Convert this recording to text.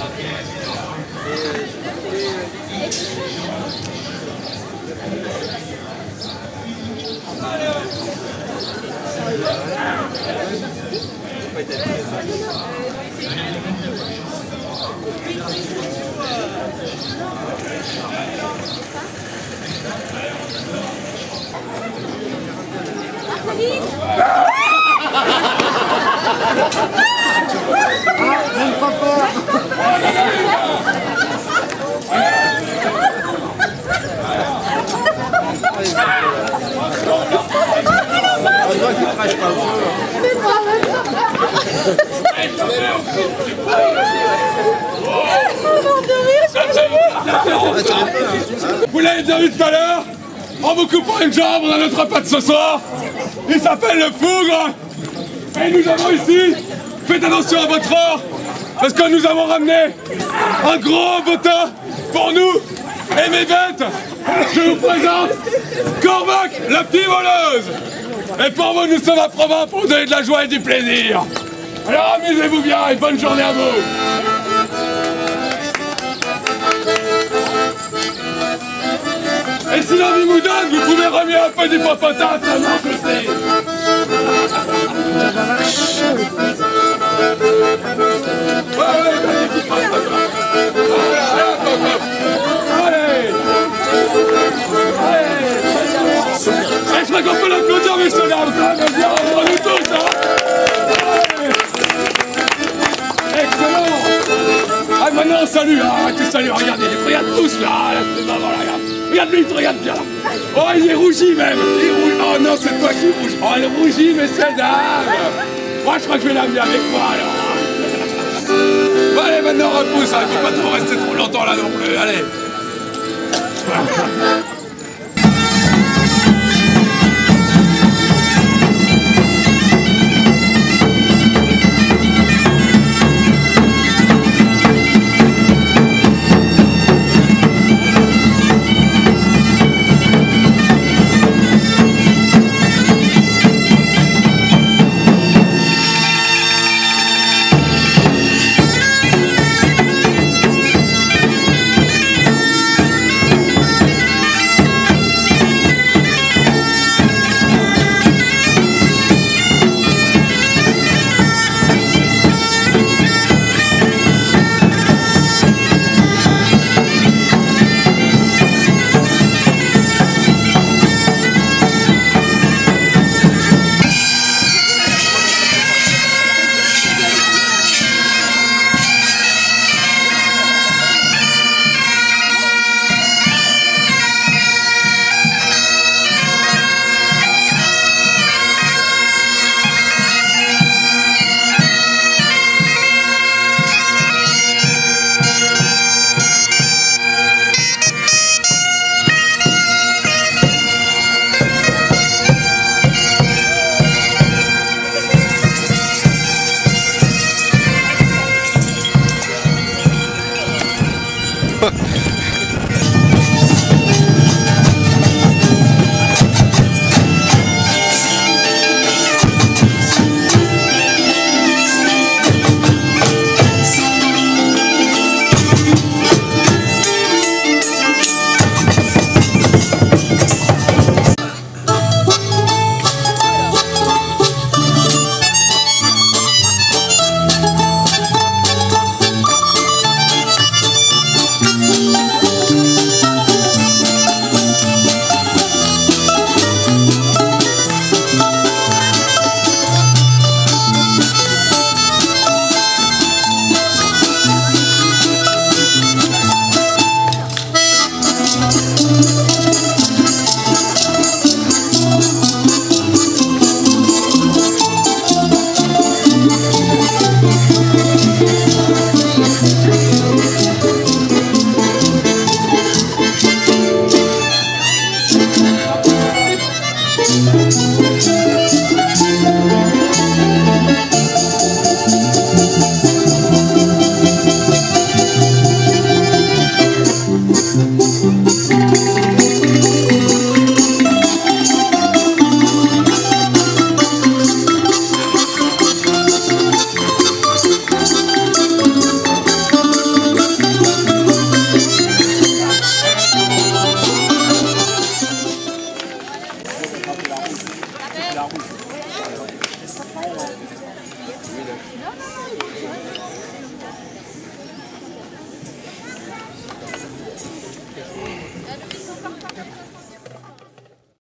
Ah Vous l'avez déjà vu tout à l'heure On vous coupera une jambe dans notre repas de ce soir. Il s'appelle le fougre. Et nous avons ici, faites attention à votre or Parce que nous avons ramené un gros botin pour nous et mes bêtes. Je vous présente Cormac, la petite voleuse Et pour vous, nous sommes à Provence pour vous donner de la joie et du plaisir. Alors amusez-vous bien et bonne journée à vous. Et si l'envie vous donne, vous pouvez remuer un peu du popotin, ça marche aussi. Ouais, Salut Ah, salues, regardez, regarde tous, là, là, c'est regarde Regarde lui, regarde bien. Oh, il est rougi même. Il est rougi. Oh non, c'est toi qui rouge Oh, il est rougi, messieurs dames Moi, je crois que je vais l'amener avec moi, alors. Bon, allez, maintenant, repousse, hein, il faut pas trop rester trop longtemps là non plus, allez